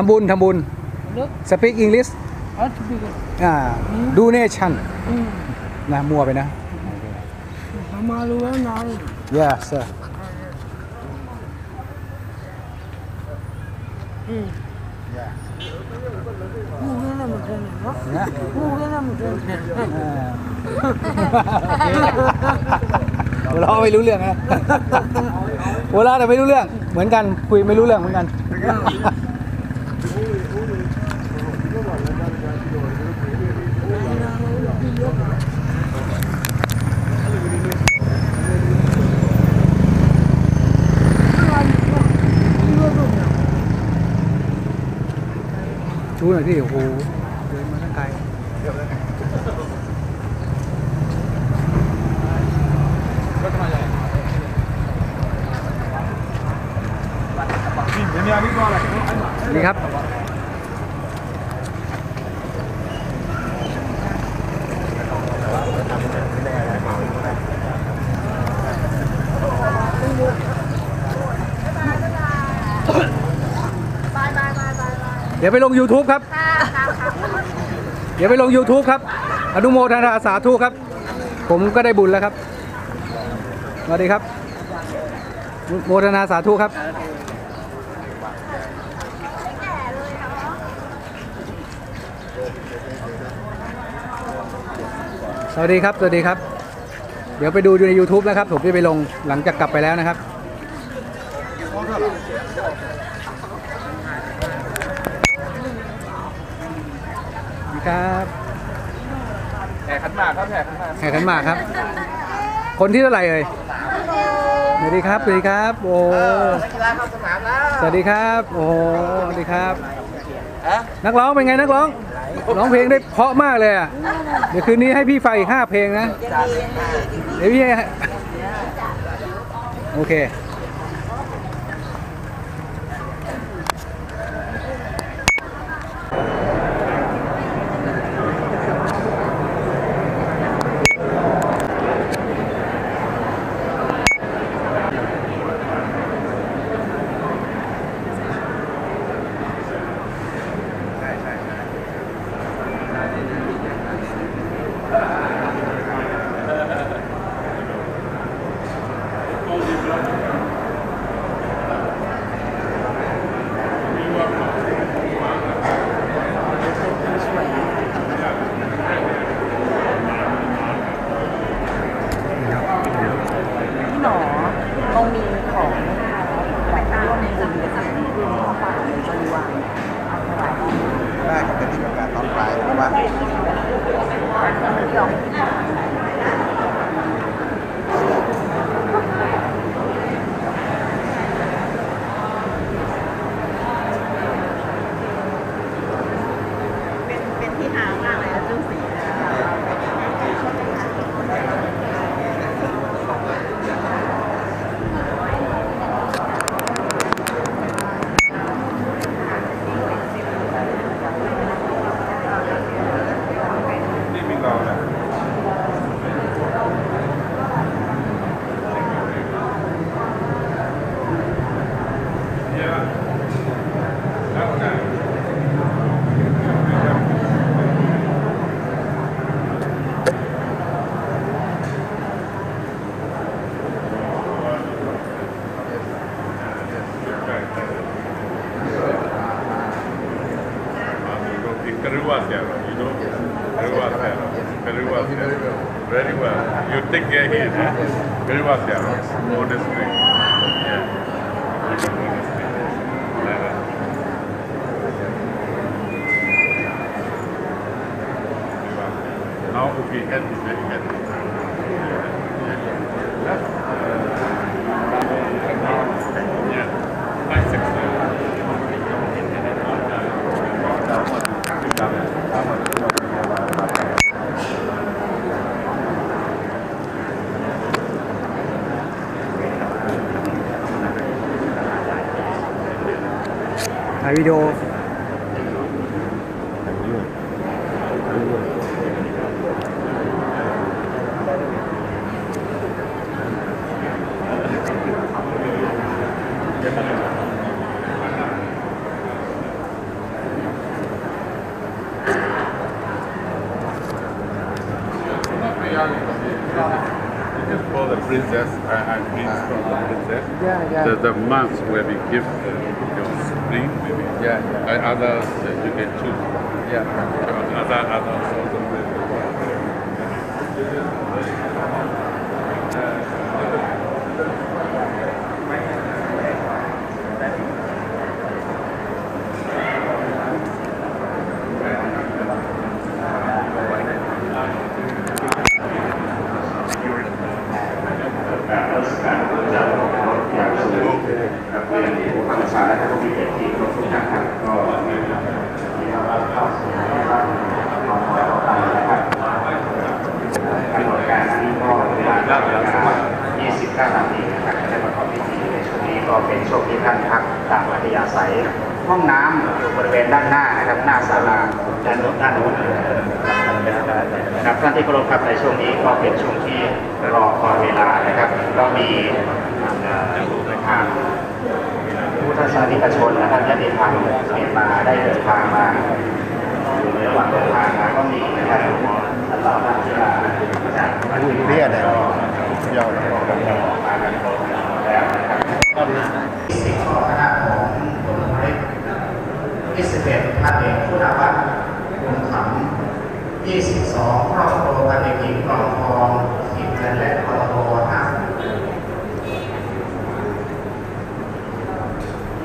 ทำบุญทำบุญ speak English อ่า donation นะมัวไปนะมารู้แล้วนาย yes sir พูดแค่นั้นมันแค่ไหนเนาะนะพูดแค่นั้นมันแค่ไหนอ่าหัวเราะไม่รู้เรื่องนะหัวเราะแต่ไม่รู้เรื่อง เหมือนกันคุยไม่รู้เรื่องเหมือนกัน ชูหน่อยที่โอ้โห เดินมาตั้งไกล นี่ครับ เดี๋ยวไปลง YouTube ครับ เดี๋ยวไปลง YouTube ครับ อนุโมทนาสาธุครับ ผมก็ได้บุญแล้วครับ สวัสดีครับ โมทนาสาธุครับสวัสดีครับ สวัสดีครับ เดี๋ยวไปดูใน YouTube นะครับ ผมจะไปลงหลังจากกลับไปแล้วนะครับ ครับแห่ขันหมากครับแห่ขันหมากแห่ขันหมากครับ คนที่เท่าไหร่เอ่ยสวัสดีครับสวัสดีครับ โอ้กีฬาเข้าสนามแล้วสวัสดีครับ โอ้สวัสดีครับนักร้องเป็นไงนักร้องร้องเพลงได้เพราะมากเลยอะเดี๋ยวคืนนี้ให้พี่ไฟอีกห้าเพลงนะเดี๋ยวพี่ให้โอเค the, the months where we give uh, your spring maybe. Yeah, yeah. Uh, others uh, you can choose. Yeah. yeah. Other, others also. ก็เป็นช่วงที่รอคอยเวลานะครับ ก็มีทางผู้ทัศนิกชนนะครับญาติธรรมเมียนมาได้เดินทางมาอยู่ในระหว่างเดินทางมาก็มีนะครับตลอดเวลาจากผู้เรียกแล้วยอดมากัแล้วนะครับสิบงของคณะของผลไม้ที่สิบเอ็ดท่านเองผู้นำว่า 22ครอบครัวปฏิเอกหญิงกอทองกิจเงินและพลโบครั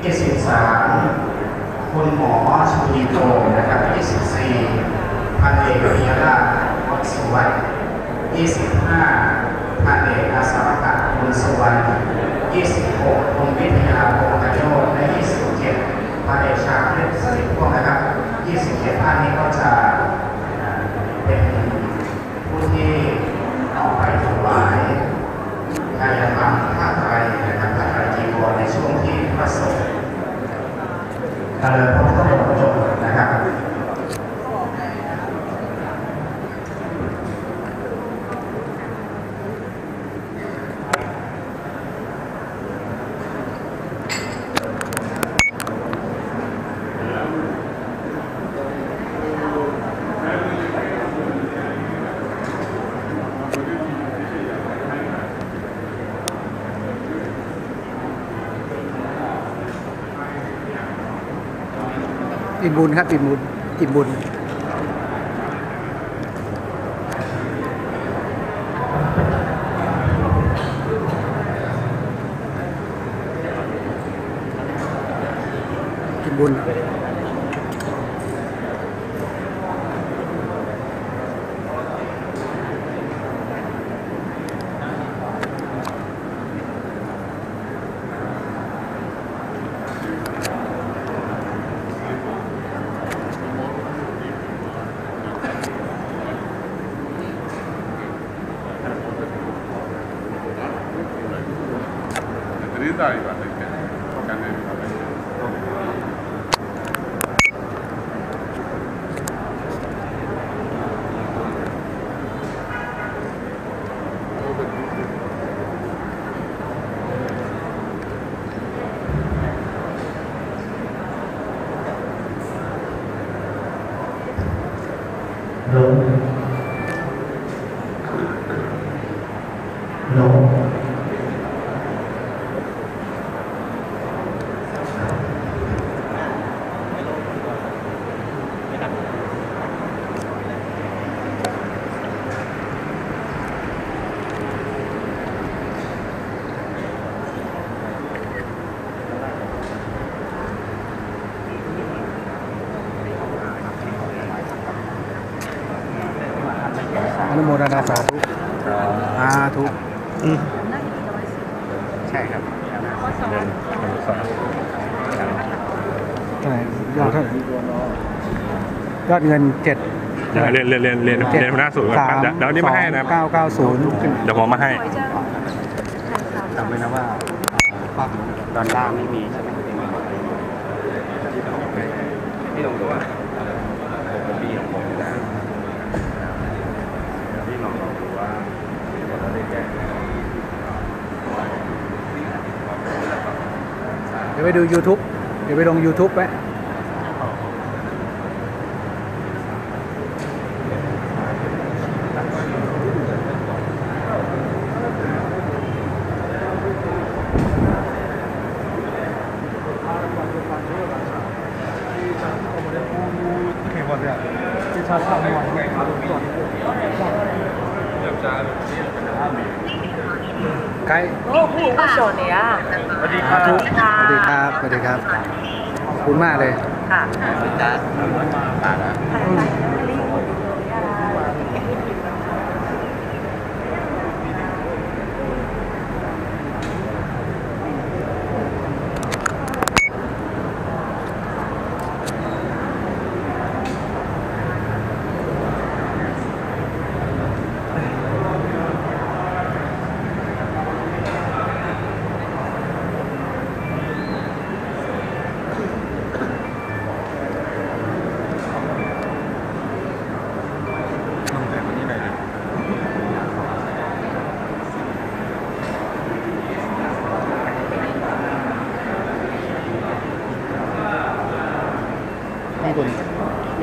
23คุณหมอชูดีโตนะครับ24พันเอกพิยราชวัสวัต25พันเอกอาสาตะคุณสวรยค์26คุณวิทยาพงษ์กรโยและ27พันเอกชาคริสสิบพวงนะครับ27ท่านนี้ก็จะ เอิ่มบุญครับอิ่มบุญอิ่มบุญอิ่มบุญ ยอดเงินเจ็ดเเรียนเรียนเรียนเรียนเรียนหัวหน้าศูนย์ก่อนสามเดี๋ยวเดี๋ยวนี้มาให้นะเก้าเก้าศูนย์เดี๋ยวผมมาให้ จำไว้นะว่าฝั่งดอนล่างไม่มีใช่ไหมพี่ลงตัวปีของผมนะพี่ลองดูว่าเราได้แก้เดี๋ยวไปดู YouTube เดี๋ยวไปลง YouTube ไว้ โอ้ผู้ผู้โชว์เนี่ยสวัสดีครับสวัสดีครับสวัสดีครับขอบคุณมากเลยค่ะ นี่คน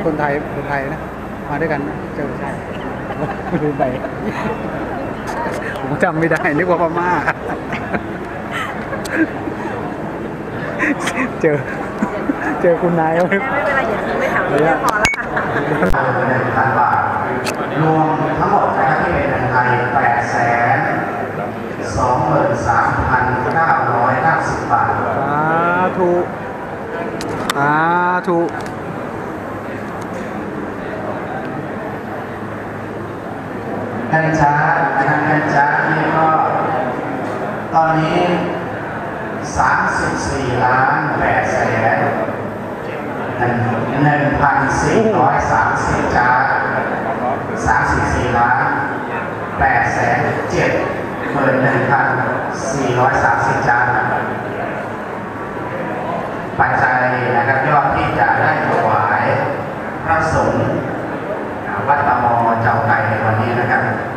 คนไทย คนไทยนะ มาด้วยกันนะเจอใช่ ลืมไปผมจำไม่ได้นึกว่าพม่าเจอ เจอคุณนายเขาไม่เป็นไรอย่าทิ้งไม่ถามไม่พอแล้วค่ะหนึ่งพันบาทรวมทั้งหมดนะครับที่เป็นเงินไทยแปดแสนสองหมื่นสามพันเก้าร้อยเก้าสิบบาทสาธุสา ธุเงินช้านะครับเงินช้านี่ก็ ตอนนี้สามสิบสี่ล้านแปดแสนหนึ่งหนึ่งพันสี่ร้อยสามสิบจานสามสิบสี่ล้านแปดแสนเจ็ดหมื่นหนึ่งพันสี่ร้อยสามสิบจานปัจจัยนะครับยอดที่จะได้ถวายพระสงฆ์วัดตะมอเจ้าไก่ วันนี้นะครับ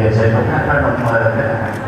えー、じゃあ今からの前だけ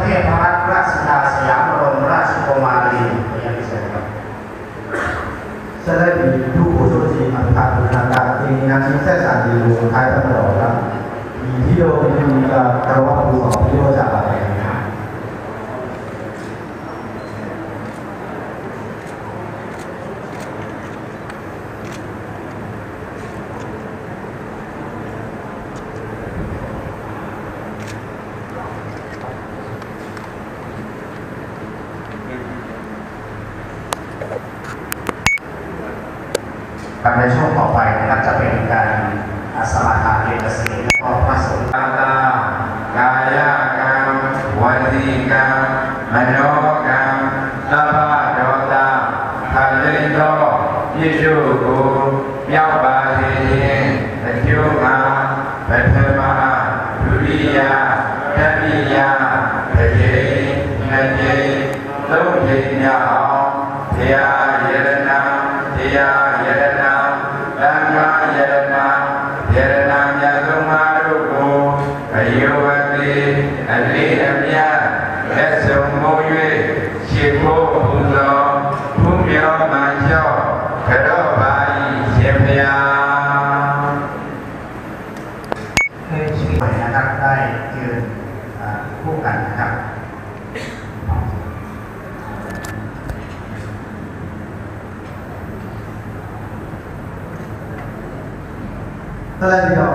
tapi yang parah kelas nasi ya, amro meras komali yang disebut. Saya di dua sesi antara berangkat dengan sukses di rumah kaya orang. Di video ini kita kalau waktu waktu itu ก็ได้เดียว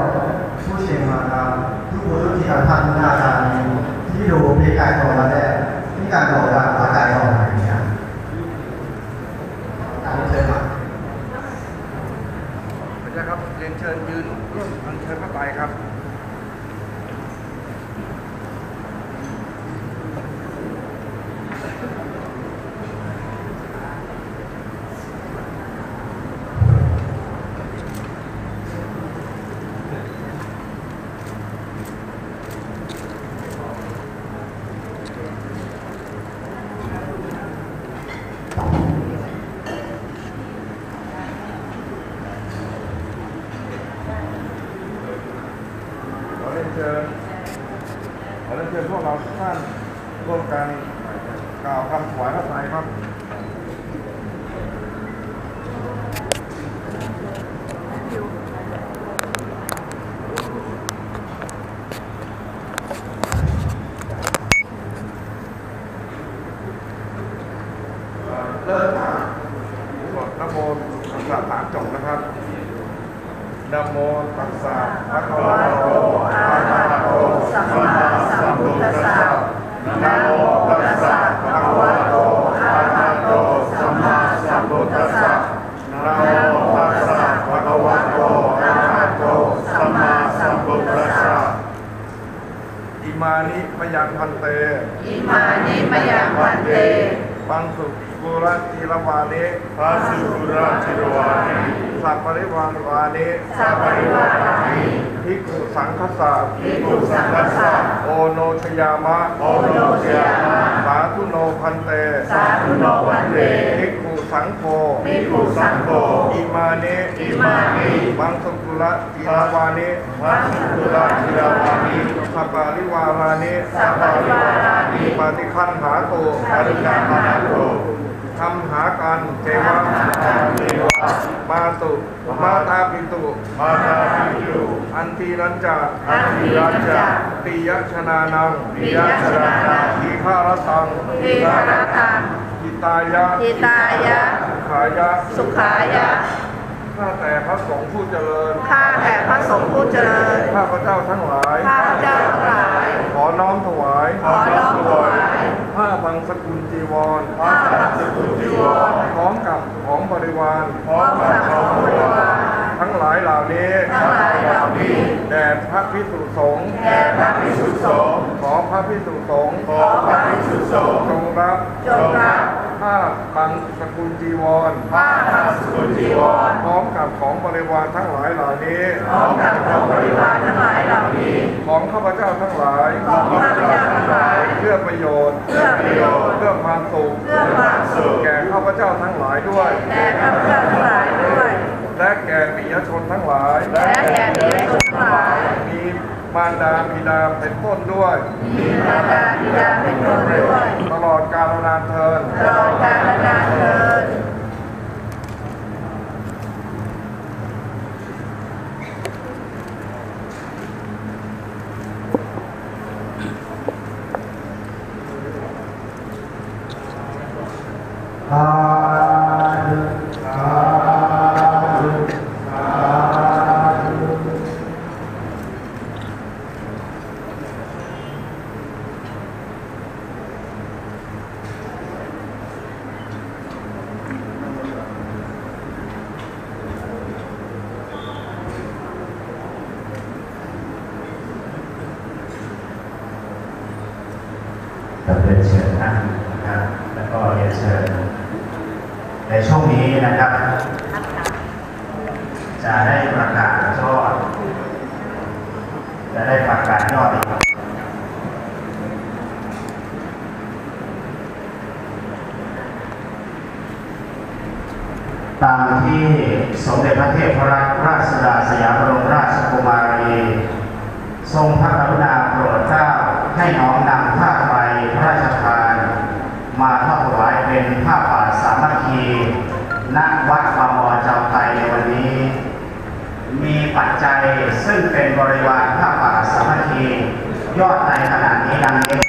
ผู้เชียงมาครับทุกคนทุกทีการพัฒนากาที่ดูพิการต่อระแรกพิการต่อระอาาศต่อ เริ่มจากบทนโมตัสสะสามจบนะครับนโมตัสสะภะคะวะโตอะระหะโตสัมมาสัมพุทธัสสะนโมตัสสะภะคะวะโตอะระหะโตสัมมาสัมพุทธัสสะนโมตัสสะภะคะวะโตอะระหะโตสัมมาสัมพุทธัสสะอิมานิมยังพันเต อิมานิมยังพันเต ปังสุ กุระจีรวานิพัสุกุระจีรวานิสัพปริวานวานิสัพปริวานานิภิกขุสังฆสะภิกขุสังฆสะโอโนชยามะโอโนชยามะสาธุโนพันเตสาธุโนพันเตภิกขุสังโฆภิกขุสังโฆอิมาเนอิมาเนิบังสุกุระจีรวานิบังสกุระจีรวานิสัพปริวารานิสัพปริวารานิปฏิคันหาโตปฏิคันหาโต ทำหากันเทวะมาตุมาตาปิตุมาตาปิตุอันทีนันจาอันทีรัจจะติยชนานังปิยชนานังทีฆารตังทีฆารตังหิตายะทิตายะขายะ สุขายะข้าแต่พระสงฆ์ผู้เจริญ ข้าแต่พระสงฆ์ผู้เจริญ ข้าพระเจ้าทั้งหลาย ข้าพเจ้าทั้งหลาย ขอน้อมถวาย ขอน้อมถวาย ผ้าบางสกุลจีวรผ้าพระ สกุลจีวรพร้อมกับของบริวารพร้อมกับของบริวารทั้งหลายเหล่านี้ทั้งหลายเหล่านี้แด่พระพิสุสงฆ์แด่พระภิกษุสงฆ์ขอพระพิสุสงฆ์ขอพระภิกษุสงฆ์จงรับจงรับผ้า บางสกุลจีวรผ้าพระสกุลจีวรพร้อมกับของบริวารทั้งหลายเหล่านี้พร้อมกับของบริวารทั้งหลายเหล่านี้ ของข้าพเจ้าทั้งหลายของข้าพเจ้าทั้งหลายเพื่อประโยชน์เพื่อประโยชน์เพื่อความสุขเพื่อความสุขแก่ข้าพเจ้าทั้งหลายด้วยแด่ข้าพเจ้าทั้งหลายด้วยและแก่ปิยชนทั้งหลายและแก่ภิกษุทั้งหลายมีมารดาบิดาเป็นต้นด้วยมีมารดาบิดาเป็นต้นด้วยตลอด กาลนานเทินตลอดกาลนานเทิน สาธุสาธุสาธุ เราเรียนเชิญนั่งนะครับ แล้วก็เรียนเชิญ ใงนี้นะครับ จะได้ประกาศยอด จะได้ประกาศยอดอีกตามที่สมเด็จพระเทพรัตนราชสุดาสยามบรมราชกุมารี ทรงพระกรุณาโปรดเกล้าให้น้อมนำผ้าไตรพระราชทาน มาถวายเป็นผ้าป่าสามัคคี ณวัดบางมอเจ้าไทยในวันนี้ มีปัจจัยซึ่งเป็นบริวารผ้าป่าสามัคคียอดในขณะนี้ดังนี้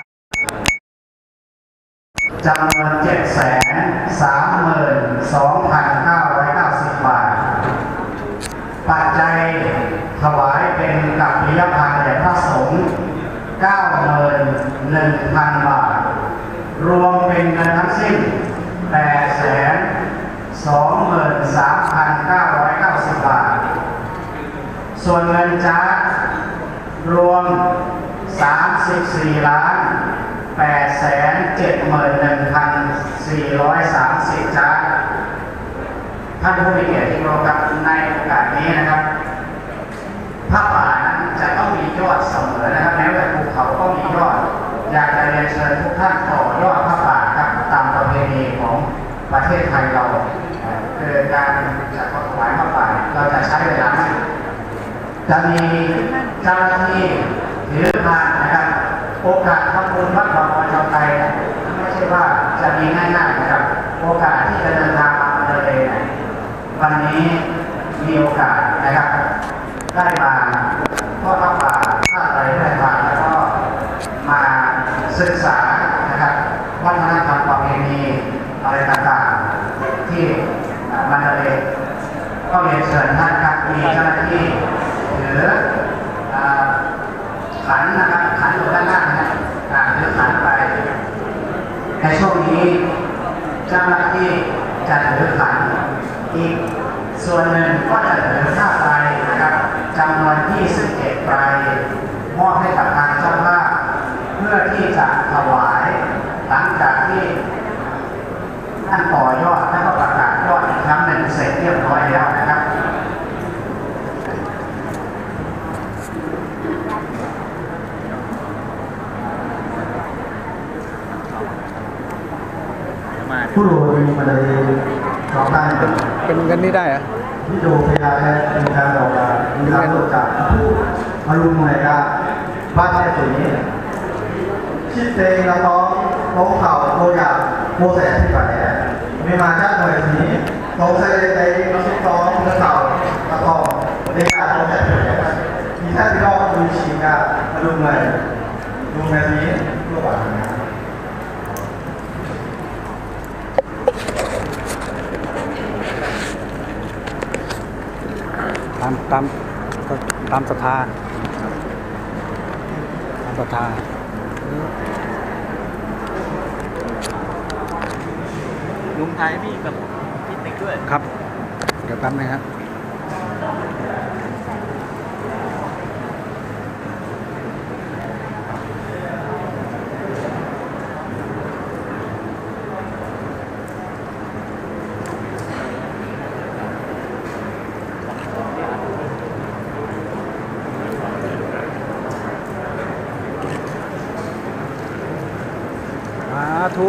จำนวนเจ็ดแสนสามหมื่นสองพันเก้าร้อยเก้าสิบบาท ปัจจัยถวายเป็นกับพิยพันธ์แด่พระสงฆ์91,000บาท รวมเป็นเงินทั้งสิ้น8แสน 990 บาท ส่วนเงินจ้ารวม 34 ล้าน 8 แสน 71,430 จ้าท่านผู้มีเกียรติที่เคารพครับในโอกาสนี้นะครับผ้าป่านั้นจะต้องมียอดเสมอนะครับแม้แต่ภูเขาก็มียอด อยากจะเรียนเชิญทุกท่านต่อยอดผ้าป่าครับตามประเพณีของประเทศไทยเราเอ่อคือการจัด ถวายผ้าป่าเราจะใช้เวลาจะมีเจ้าหน้าที่ถือพานนะครับ โอกาสทำบุญวัดบางมอชาวไทยไม่ใช่ว่าจะมีง่ายๆนะครับ โอกาสที่จะเดินทางมาทะเลเนี่ยวันนี้มีโอกาสนะครับได้มาทอดผ้าป่าผ้าไตรได้มาแล้วก็มาศึกษานะครับวัฒนธรรมประเพณีอะไรต่างๆที่มันทะเล ก็เรียนเชิญท่านครับมีเจ้าหน้าที่ถือขันนะครับขันอยู่ด้านล่างนะอ่าถือขันไป ในช่วงนี้เจ้าหน้าที่จะถือขันอีกส่วนหนึ่งก็จะถือผ้าไตรนะครับจำนวน21ไตรมอบให้กับทางเจ้าภาพเพื่อที่จะถวาย หลังจากที่ท่านต่อยอดท่านก็ประกาศยอดอีกครั้งหนึ่งเสร็จเรียบร้อยแล้วนะครับ ผู้รู้มีมาเลยสองด้านเป็นกันนี่ได้เหรอะที่ดูพยายามเป็นการบอกว่ามีการตรวจจับผู้มารุมในการบ้านในส่วนี้ชิดเตงแล้วก็ล้มเข่าโลยาโมเสสที่ก่อนเนี่ยมีมาจากหน่วยนี้ลงเสด็จในชิดต้องเมื่อเข่าแล้วก็ในการลงจากหน่วยมีท่านที่ราดูชีกามารุมเลยดูในนี้ตัวหวาน ตามตามตามศรัทธาตามศรัทธาลุงไทยพี่กับพี่ติ๊กด้วย ครับ เดี๋ยวแป๊บนึงครับ สาธุ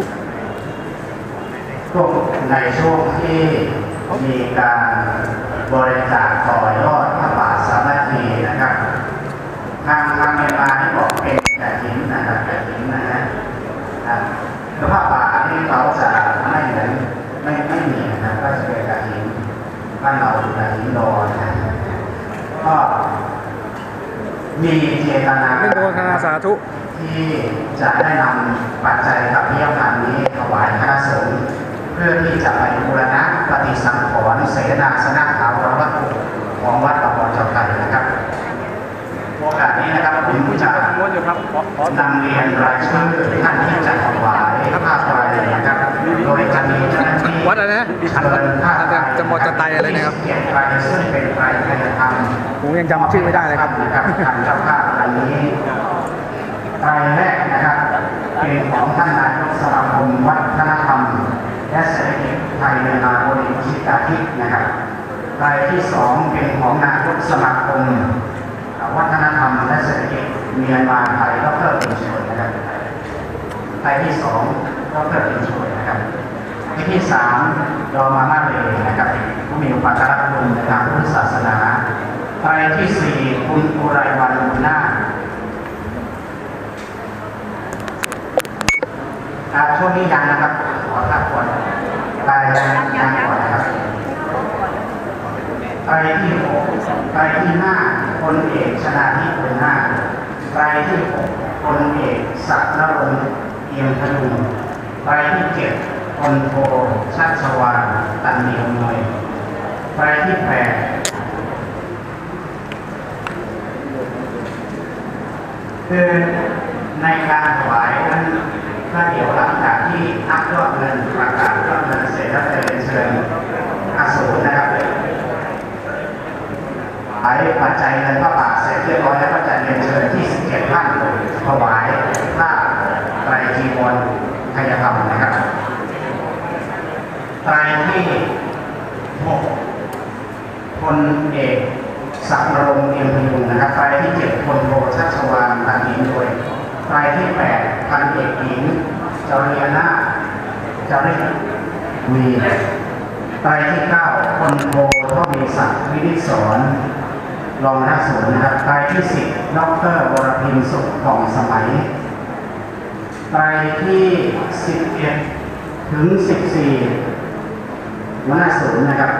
ช่วงในช่วงที่มีการบริจาคต่อยอดพระบาทสามัคคีนะครับ ทางทางเมียนมาที่บอกเป็นกระถินนะครับกระถินนะฮะอ่าแล้วผ้าป่าที่เขาจะไม่เหมือนไม่ไม่มีนะครับก็จะเป็นกระถินบ้านเราคือกระถินดอนนะก็มีเจตนาอนุโมทนาสาธุที่จะได้นำปัจจัยกับพิยพันธ์นี้ถวายคณะสงฆ์เพื่อที่จะไปบูรณะปฏิสังขรณ์เสนาสนะถาวรวัตถุของวัดบวรเจ้าไทยนะครับโอกาสนี้นะครับผมจะนำเรียนรายชื่อท่านที่จะถวายผ้าไตรนะครับโดยจะมีเจ้าหน้าที่วัดอะไรนะเชิญผ้าไตรจะหมดจะไตอะไรนะครับเกียรติไตรซึ่งเป็นไตรไทยธรรมผมยังจำชื่อไม่ได้เลยครับนะครับทางเจ้าภาพอันนี้รายแรกนะครับเป็นของท่านนายกสมาคมวัฒนธรรม และเศรษฐกิจไทยในนาบริชิตาทิพนะครับรายที่สองเป็นของนายกสมาคมวัฒนธรรมและเศรษฐกิจเมียนมาไทยดรเป็นช่วยนะครับรายที่สองดรเป็นช่วยนะครับรายที่สามดอมามาเลนะครับผู้มีอุปการะคุณในทางพุทธศาสนารายที่สี่คุณอุไรวันบุญนาคอ่าช่วงนี้ยังนะครับขอทักก่อน รายยังยังก่อนครับรายที่หกรายที่ห้าคนเอกชนาธิเป็นห้ารายที่หกคนเอกศักดิ์นรงเอียมพดุงรายที่เจ็ดคนโทชัชวานตันเนียมนวยรายที่แปดคือในการถวายนั้น ถ้าเดี๋ยวหลังจากที่นับยอดเงินประกาศยอดเงินเสร็จแล้วจะเป็นเชิญอาสูรนะครับถวายปัจจัยเงินพระบาทเสร็จเรียบร้อยแล้วก็จะเรียนเชิญที่ 17ท่านถวายผ้าไตรจีวรไทยธรรมนะครับไตรที่หกคนเอกสักรงเอียมพยุงนะครับไตรที่เจ็ดคนโทชัชวานตันอินโดยรายที่แปด พันเอกหญิงจารียนาจาริกวีรายที่เก้าคนโททวีศักดิ์วินิจสอนรองหน้าศูนย์นะครับรายที่สิบดอกเตอรวรพิมสุขผ่องสมัยรายที่สิบเอ็ดถึงสิบี่หัวหน้าศูนย์นะครับ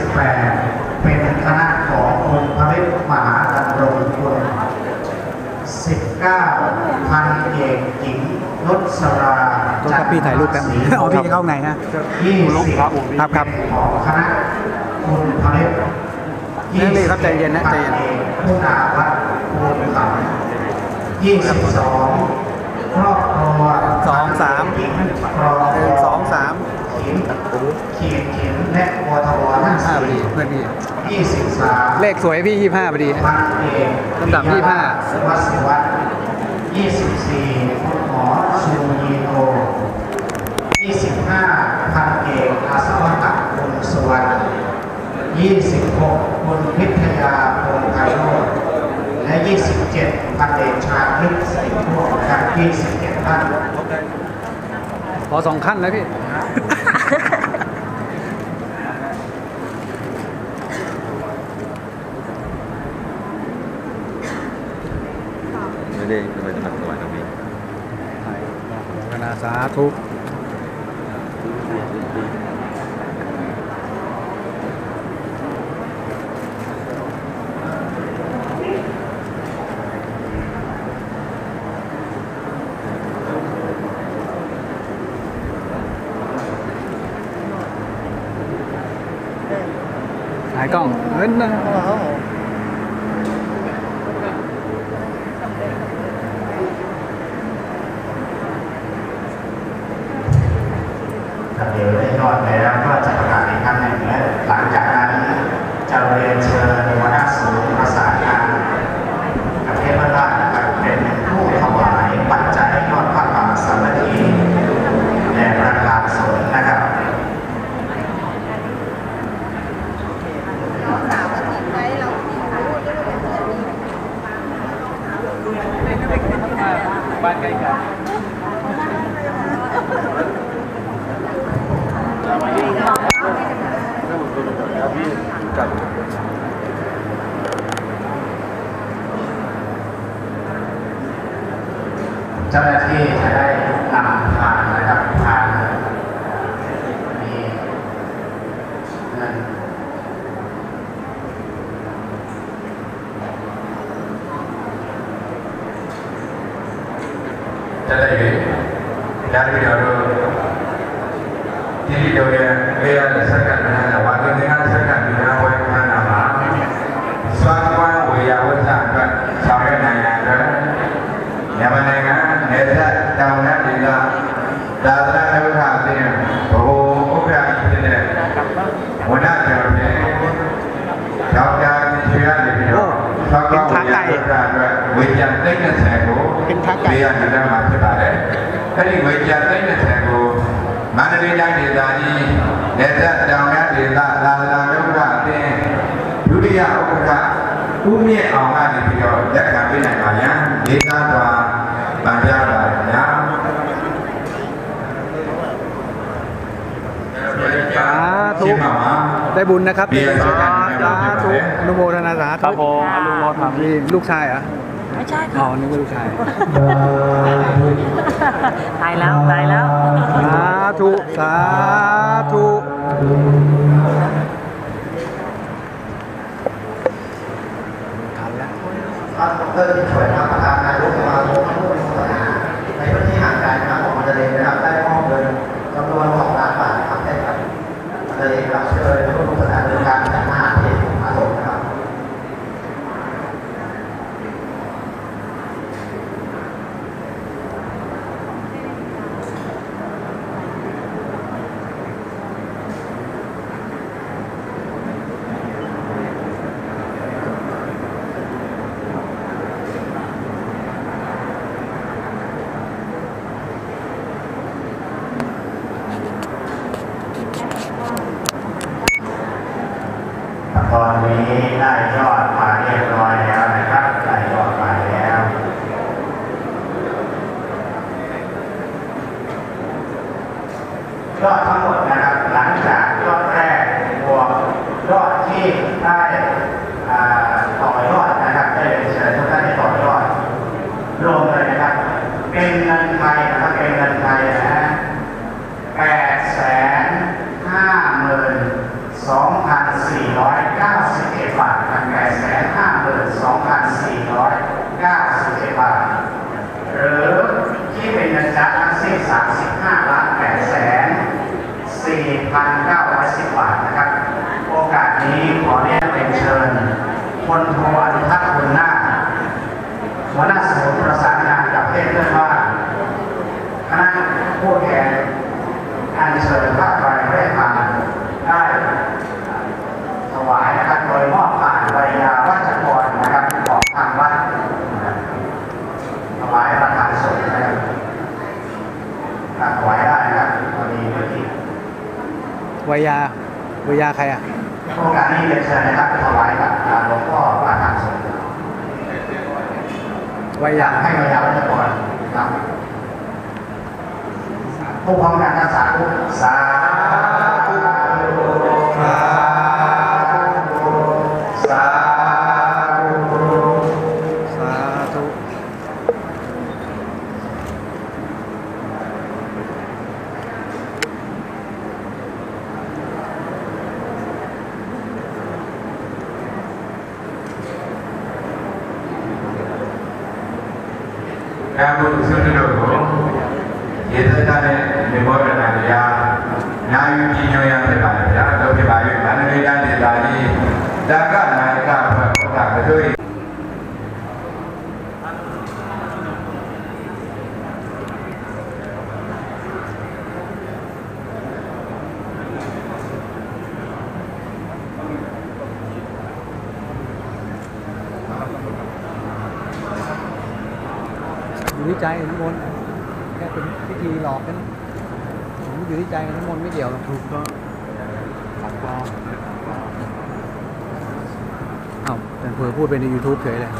18 เป็นคณะขององค์พระฤทธิ์มหาดำรงคุณ19พันเกหญิงนุสราครับพี่ถ่ายรูปแป๊บอ๋อพี่เข้าไหนฮะยี่สิบครับครับของคณะคุณพระฤทธิ์ยี่สิบครัย็นนะใจเย็นพุนาวัดภูมิหลังยี่สิบสองครอบครัวสองสามหนึ่ง ขีดเข็มและวทวห้าห้าพอดีเพื่อนพี่ยี่สิบสามเลขสวยพี่ยี่ห้าพอดีพันเอกลำดับยี่ห้าสวัสดิวัฒน์ยี่สิบสี่คุณหมอชูยีโตยี่สิบห้าพันเอกอาสวัตคุณสวรรค์ยี่สิบหกคุณพิทยาพงไพโรจน์และยี่สิบเจ็ดพันเอกชาคริสสิงห์พวกการที่ 17ท่านพอสองขั้นแล้วพี่ สาธุหายกล้องเอ้นนะ ครับมีอะไรช่วยกันสาธุนุโมทนาสาธุครับผมอารุโมทนที่ลูกชายเหรอะไม่ใช่อ๋อนี่ไม่ลูกชายตายแล้วตายแล้ว สาธุสาธุทันแล้ว เพิ่มช่วยนะ วยาวยยาใครอะโครงการนี้เป็นเชิญนะครับถวายกับหลวงพ่อพระทางสงฆ์วยาให้วยาวัชกรครับผู้พ้องกันนักศึกษาสา ใจกับน้ำมนต์ไม่เดียวถูกต้องหลักว่าอ้าวแต่เผื่อพูดไปใน YouTube เฉยเลย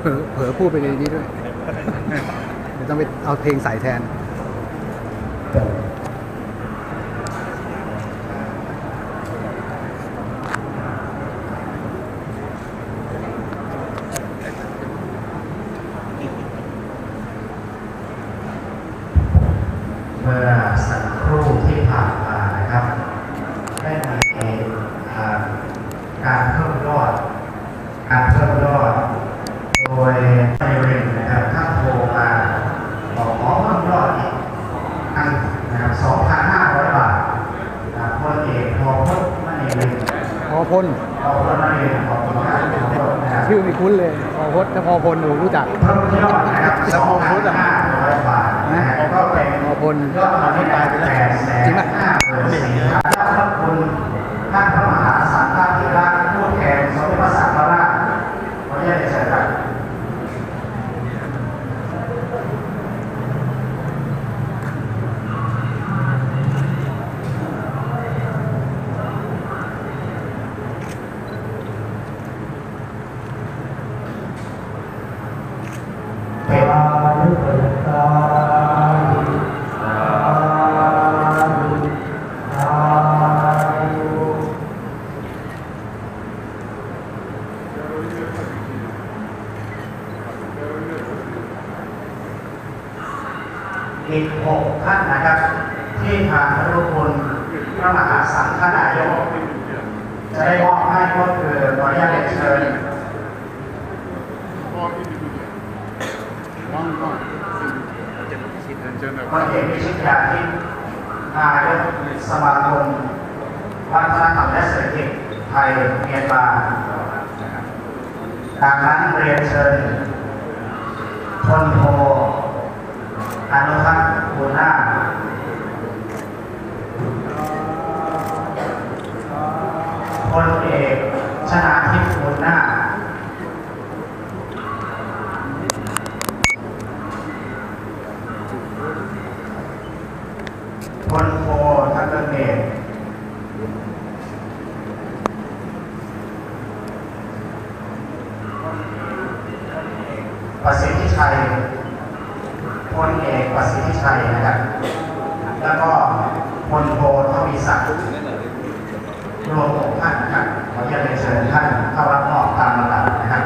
เผลอเผลอพูดไปในนี้ด้วยเะต้องไปเอาเพลงใส่แทน ทธิชัยนะครับ แล้วก็พลโททวีศักดิ์รวมหกท่านนะครับขอเรียนเชิญท่านเข้ารับมอบตามระดับนะครับ